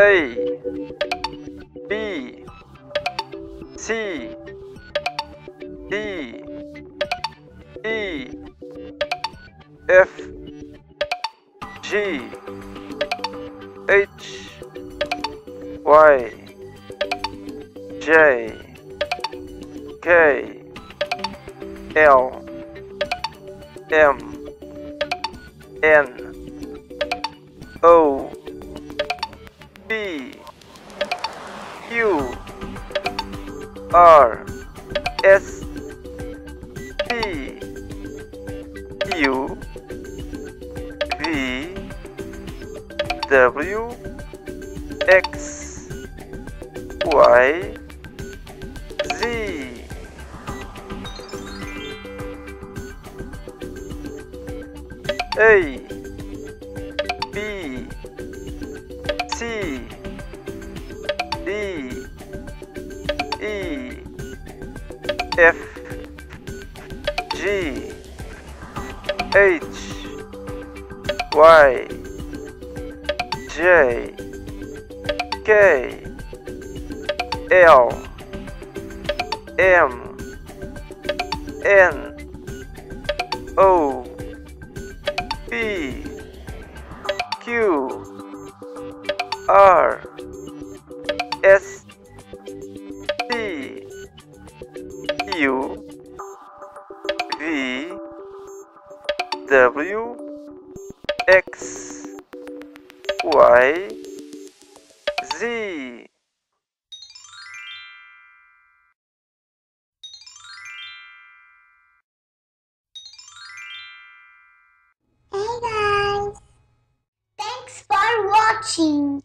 A B C D E F G H Y J K L M N O B Q R S T U V W X Y Z. A F G H Y J K L M N O P Q R S W X Y Z Hey guys! Thanks for watching.